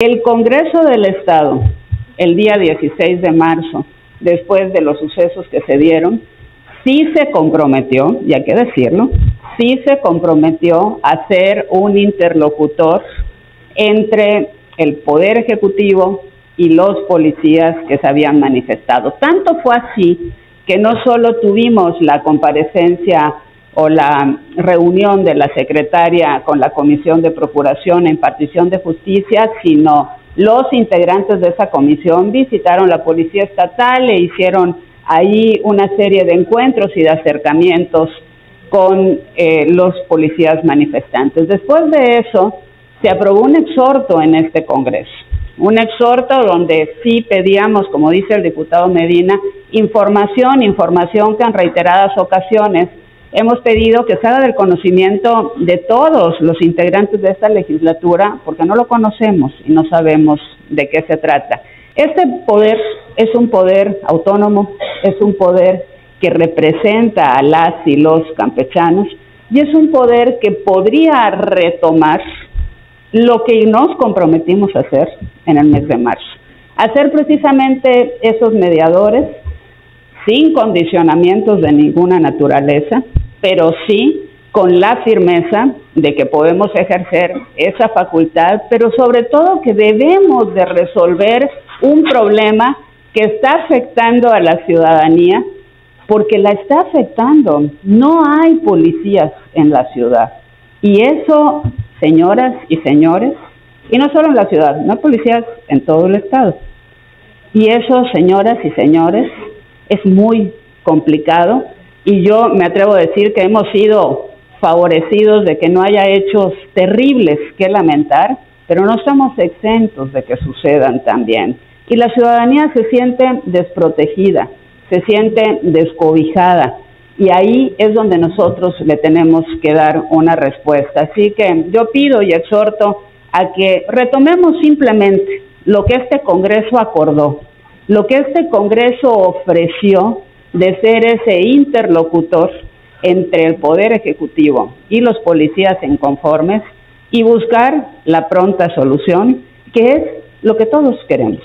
El Congreso del Estado, el día 16 de marzo, después de los sucesos que se dieron, sí se comprometió, y hay que decirlo, sí se comprometió a ser un interlocutor entre el Poder Ejecutivo y los policías que se habían manifestado. Tanto fue así que no solo tuvimos la comparecencia o la reunión de la secretaria con la Comisión de Procuración e Impartición de Justicia, sino los integrantes de esa comisión visitaron la Policía Estatal e hicieron ahí una serie de encuentros y de acercamientos con eh, los policías manifestantes. Después de eso, se aprobó un exhorto en este Congreso, un exhorto donde sí pedíamos, como dice el diputado Medina, información, información que en reiteradas ocasiones hemos pedido que se haga del conocimiento de todos los integrantes de esta legislatura, porque no lo conocemos y no sabemos de qué se trata. Este poder es un poder autónomo, es un poder que representa a las y los campechanos y es un poder que podría retomar lo que nos comprometimos a hacer en el mes de marzo, hacer precisamente esos mediadores sin condicionamientos de ninguna naturaleza, pero sí con la firmeza de que podemos ejercer esa facultad, pero sobre todo que debemos de resolver un problema que está afectando a la ciudadanía, porque la está afectando. No hay policías en la ciudad. Y eso, señoras y señores, y no solo en la ciudad, no hay policías en todo el estado. Y eso, señoras y señores, es muy complicado y yo me atrevo a decir que hemos sido favorecidos de que no haya hechos terribles que lamentar, pero no estamos exentos de que sucedan también. Y la ciudadanía se siente desprotegida, se siente descobijada. Y ahí es donde nosotros le tenemos que dar una respuesta. Así que yo pido y exhorto a que retomemos simplemente lo que este Congreso acordó, lo que este Congreso ofreció de ser ese interlocutor entre el Poder Ejecutivo y los policías inconformes y buscar la pronta solución, que es lo que todos queremos.